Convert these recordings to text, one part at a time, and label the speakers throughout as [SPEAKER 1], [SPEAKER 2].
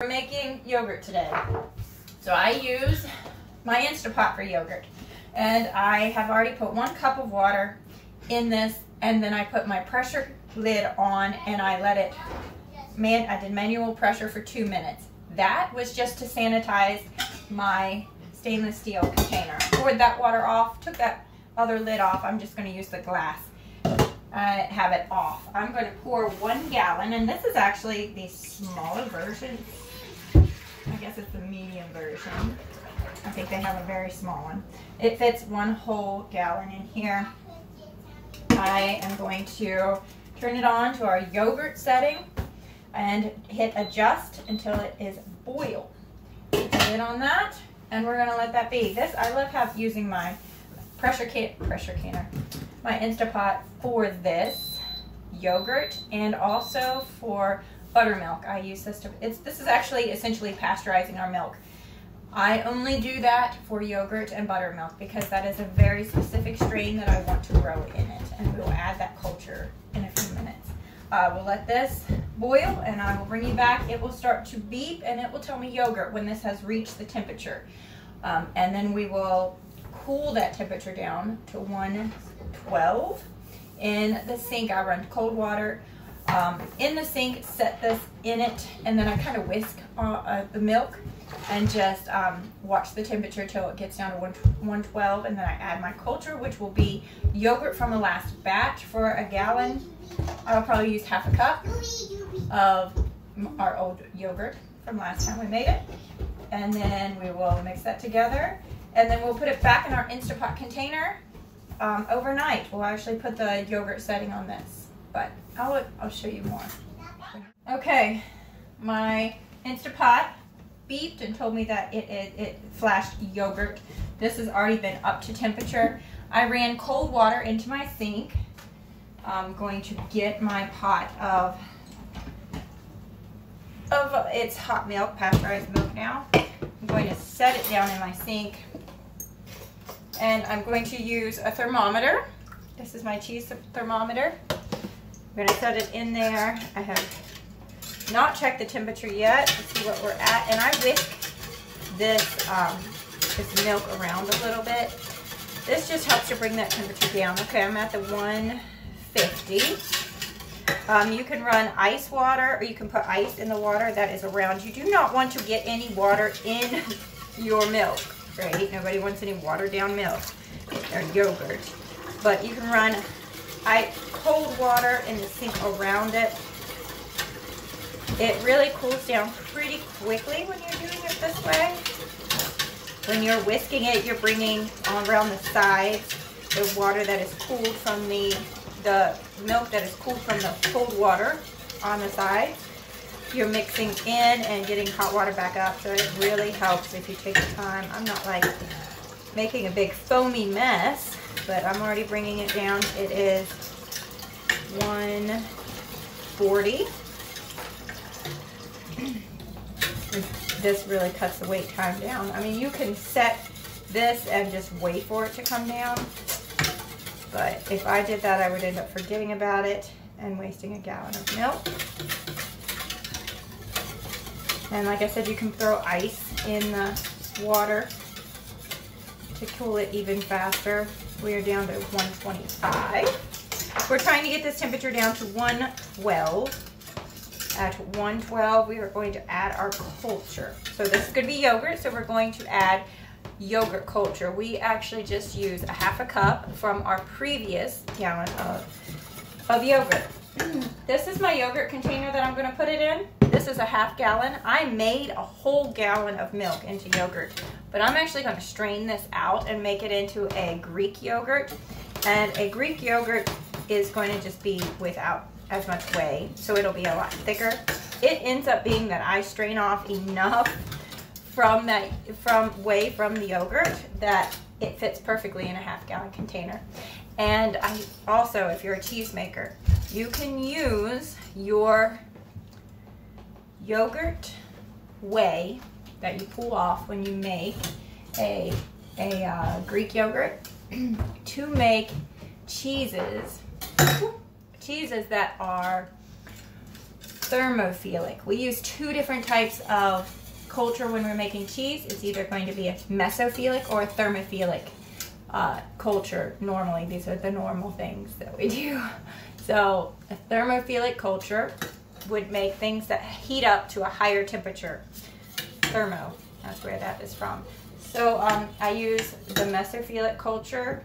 [SPEAKER 1] We're making yogurt today. So I use my Instapot for yogurt. And I have already put one cup of water in this and then I put my pressure lid on and I let it, man, I did manual pressure for two minutes. That was just to sanitize my stainless steel container. Poured that water off, took that other lid off. I'm just gonna use the glass. I have it off. I'm going to pour one gallon, and this is actually the smaller version guess it's the medium version. I think they have a very small one. It fits one whole gallon in here. I am going to turn it on to our yogurt setting and hit adjust until it is boil. Put it on that and we're gonna let that be. This, I love have using my pressure can, pressure canner, my Instapot for this yogurt and also for buttermilk. I use this to, it's, this is actually essentially pasteurizing our milk. I only do that for yogurt and buttermilk because that is a very specific strain that I want to grow in it. And we will add that culture in a few minutes. Uh, we'll let this boil and I will bring you back. It will start to beep and it will tell me yogurt when this has reached the temperature. Um, and then we will cool that temperature down to 112. In the sink, I run cold water um, in the sink, set this in it, and then I kind of whisk uh, uh, the milk and just um, watch the temperature till it gets down to 112 and then I add my culture which will be yogurt from the last batch for a gallon. I'll probably use half a cup of our old yogurt from last time we made it and then we will mix that together and then we'll put it back in our Instapot container um, overnight. We'll actually put the yogurt setting on this but I'll, I'll show you more. Okay, my Instapot beeped and told me that it, it, it flashed yogurt. This has already been up to temperature. I ran cold water into my sink. I'm going to get my pot of of its hot milk, pasteurized milk now. I'm going to set it down in my sink and I'm going to use a thermometer. This is my cheese thermometer. I'm to set it in there. I have not checked the temperature yet to see what we're at. And I whisk this, um, this milk around a little bit. This just helps to bring that temperature down. Okay, I'm at the 150. Um, you can run ice water or you can put ice in the water that is around. You do not want to get any water in your milk, right? Nobody wants any watered down milk or yogurt. But you can run I cold water in the sink around it. It really cools down pretty quickly when you're doing it this way. When you're whisking it, you're bringing around the sides the water that is cooled from the, the milk that is cooled from the cold water on the sides. You're mixing in and getting hot water back up, so it really helps if you take the time. I'm not like making a big foamy mess, but I'm already bringing it down. It is 140. this really cuts the wait time down. I mean, you can set this and just wait for it to come down. But if I did that, I would end up forgetting about it and wasting a gallon of milk. And like I said, you can throw ice in the water to cool it even faster. We are down to 125. We're trying to get this temperature down to 112. At 112, we are going to add our culture. So this is to be yogurt, so we're going to add yogurt culture. We actually just use a half a cup from our previous gallon of, of yogurt. This is my yogurt container that I'm going to put it in. This is a half gallon. I made a whole gallon of milk into yogurt. But I'm actually going to strain this out and make it into a Greek yogurt. And a Greek yogurt is going to just be without as much whey, so it'll be a lot thicker. It ends up being that I strain off enough from that from whey from the yogurt that it fits perfectly in a half gallon container. And I also, if you're a cheesemaker, you can use your yogurt whey that you pull off when you make a, a uh, Greek yogurt to make cheeses, cheeses that are thermophilic. We use two different types of culture when we're making cheese. It's either going to be a mesophilic or a thermophilic uh, culture normally. These are the normal things that we do. So a thermophilic culture would make things that heat up to a higher temperature. Thermo, that's where that is from. So um, I use the mesophilic culture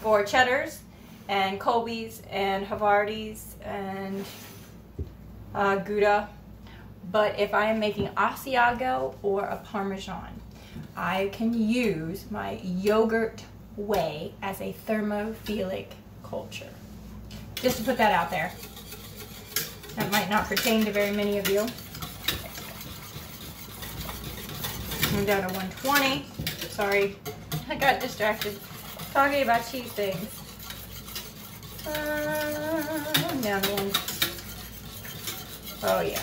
[SPEAKER 1] for cheddars and Colbys and Havartis and uh, Gouda. But if I am making Asiago or a Parmesan, I can use my yogurt whey as a thermophilic culture. Just to put that out there. That might not pertain to very many of you. I'm down to 120. Sorry, I got distracted talking about cheese things. Uh, one. Oh yeah.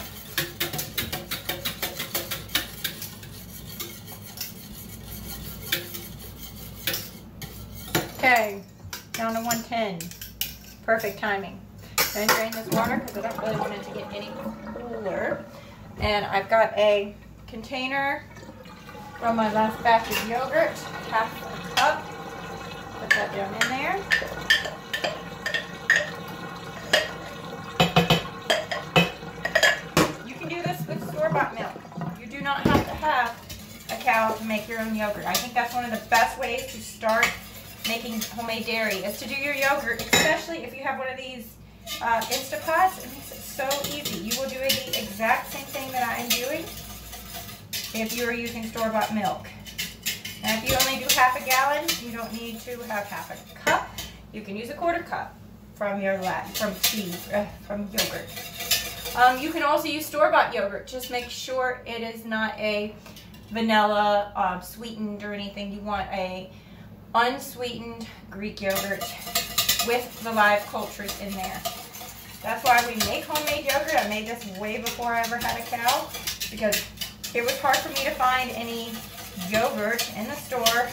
[SPEAKER 1] Okay, down to 110. Perfect timing. I'm going to drain this water because I don't really want it to get any cooler. And I've got a container from my last batch of yogurt, half a cup. Put that down in there. You can do this with store-bought milk. You do not have to have a cow to make your own yogurt. I think that's one of the best ways to start making homemade dairy is to do your yogurt, especially if you have one of these uh, Instapots. It makes it so easy. You will do the exact same thing that I am doing if you are using store-bought milk. Now, if you only do half a gallon, you don't need to have half a cup. You can use a quarter cup from your from cheese, uh, from yogurt. Um, you can also use store-bought yogurt. Just make sure it is not a vanilla uh, sweetened or anything. You want a unsweetened Greek yogurt with the live cultures in there. That's why we make homemade yogurt. I made this way before I ever had a cow because it was hard for me to find any yogurt in the store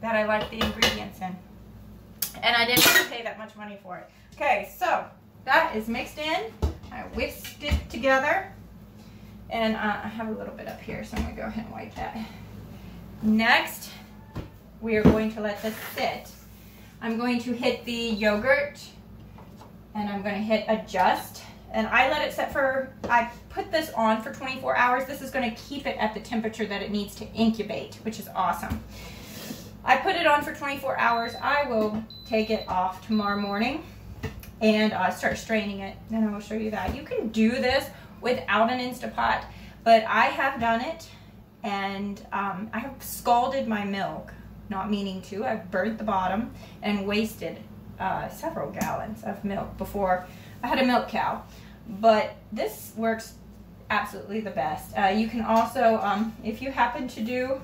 [SPEAKER 1] that I liked the ingredients in. And I didn't pay that much money for it. Okay, so that is mixed in. I whisked it together. And uh, I have a little bit up here, so I'm to go ahead and wipe that. Next, we are going to let this sit. I'm going to hit the yogurt and I'm going to hit adjust and I let it set for, I put this on for 24 hours. This is going to keep it at the temperature that it needs to incubate, which is awesome. I put it on for 24 hours. I will take it off tomorrow morning and uh, start straining it. And I will show you that. You can do this without an Instapot, but I have done it and um, I have scalded my milk not meaning to. I've burnt the bottom and wasted uh, several gallons of milk before I had a milk cow. But this works absolutely the best. Uh, you can also, um, if you happen to do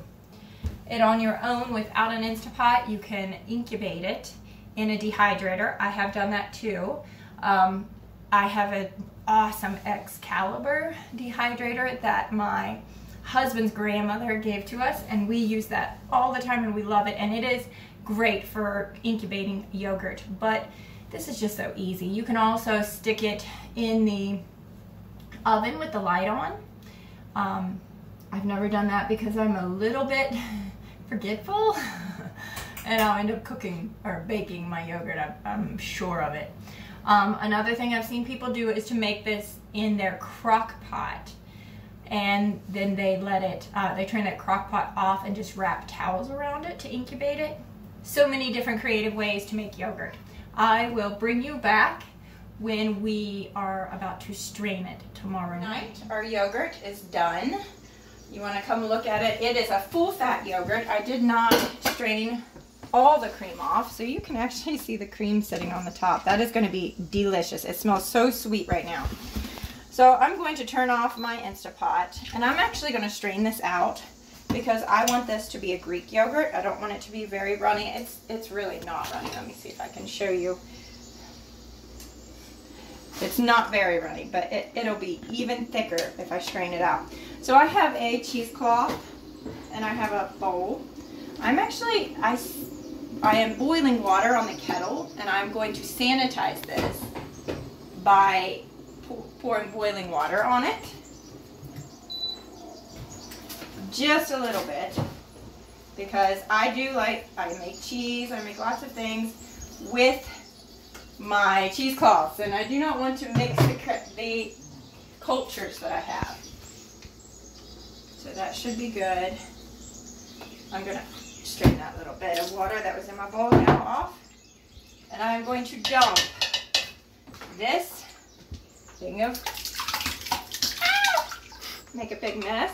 [SPEAKER 1] it on your own without an Instapot, you can incubate it in a dehydrator. I have done that too. Um, I have an awesome Excalibur dehydrator that my husband's grandmother gave to us and we use that all the time and we love it. And it is great for incubating yogurt but this is just so easy. You can also stick it in the oven with the light on. Um, I've never done that because I'm a little bit forgetful and I'll end up cooking or baking my yogurt I'm, I'm sure of it. Um, another thing I've seen people do is to make this in their crock pot and then they let it, uh, they turn that crock pot off and just wrap towels around it to incubate it. So many different creative ways to make yogurt. I will bring you back when we are about to strain it tomorrow night. Our yogurt is done. You want to come look at it. It is a full fat yogurt. I did not strain all the cream off, so you can actually see the cream sitting on the top. That is going to be delicious. It smells so sweet right now. So I'm going to turn off my Instapot and I'm actually going to strain this out because I want this to be a Greek yogurt. I don't want it to be very runny. It's, it's really not runny. Let me see if I can show you. It's not very runny, but it, it'll be even thicker if I strain it out. So I have a cheesecloth and I have a bowl. I'm actually, I, I am boiling water on the kettle and I'm going to sanitize this by pouring boiling water on it. Just a little bit. Because I do like, I make cheese, I make lots of things with my cheesecloths. And I do not want to mix the, the cultures that I have. So that should be good. I'm to strain that little bit of water that was in my bowl now off. And I'm going to dump this make a big mess.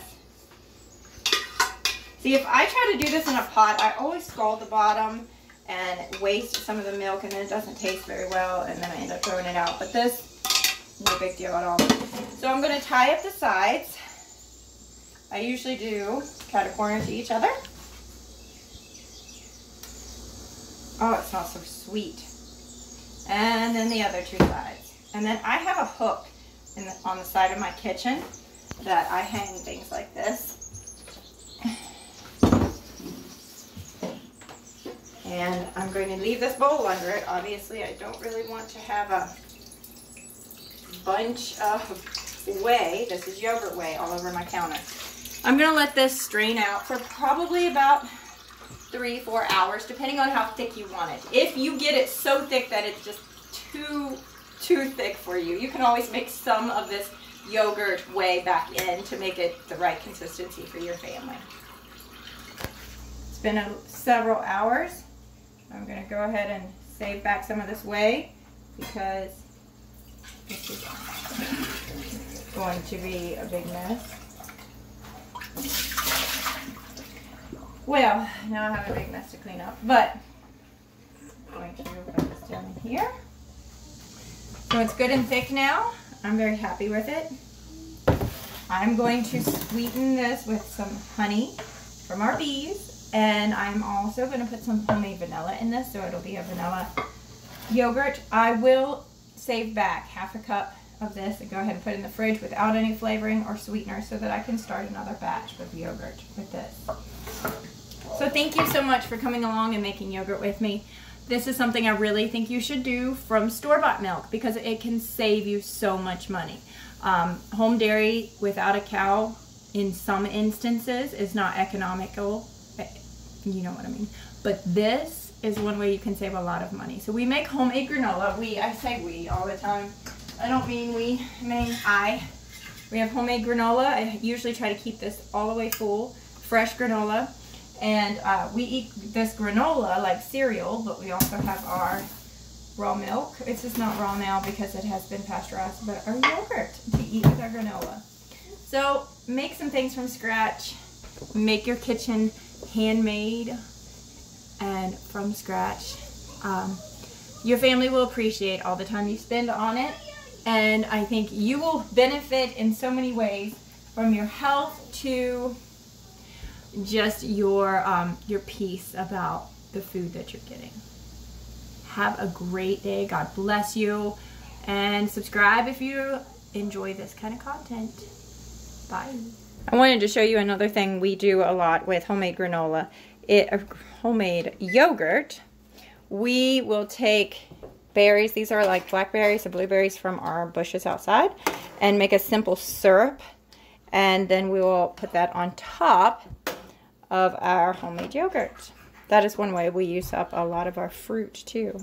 [SPEAKER 1] See, if I try to do this in a pot, I always scald the bottom and waste some of the milk and then it doesn't taste very well and then I end up throwing it out. But this, no big deal at all. So I'm going to tie up the sides. I usually do cut a corner to each other. Oh, it smells so sweet. And then the other two sides. And then I have a hook the, on the side of my kitchen that I hang things like this. And I'm going to leave this bowl under it. Obviously, I don't really want to have a bunch of whey, this is yogurt whey, all over my counter. I'm going to let this strain out for probably about three, four hours, depending on how thick you want it. If you get it so thick that it's just too, too thick for you, you can always mix some of this yogurt whey back in to make it the right consistency for your family. It's been a, several hours. I'm going to go ahead and save back some of this whey because this is going to be a big mess. Well, now I have a big mess to clean up, but I'm going to put this down here. So it's good and thick now. I'm very happy with it. I'm going to sweeten this with some honey from our bees. And I'm also going to put some homemade vanilla in this, so it'll be a vanilla yogurt. I will save back half a cup of this and go ahead and put in the fridge without any flavoring or sweetener so that I can start another batch of yogurt with this. So thank you so much for coming along and making yogurt with me. This is something I really think you should do from store-bought milk because it can save you so much money. Um, home dairy without a cow in some instances is not economical. You know what I mean. But this is one way you can save a lot of money. So we make homemade granola. We, I say we all the time. I don't mean we, I mean I. We have homemade granola. I usually try to keep this all the way full. Fresh granola. And uh, we eat this granola like cereal, but we also have our raw milk. It's just not raw now because it has been pasteurized, but our yogurt to eat with our granola. So make some things from scratch. Make your kitchen handmade and from scratch. Um, your family will appreciate all the time you spend on it. And I think you will benefit in so many ways from your health to just your um, your peace about the food that you're getting. Have a great day. God bless you. And subscribe if you enjoy this kind of content. Bye. I wanted to show you another thing we do a lot with homemade granola. It uh, homemade yogurt. We will take berries. These are like blackberries or blueberries from our bushes outside and make a simple syrup. And then we will put that on top of our homemade yogurt. That is one way we use up a lot of our fruit too.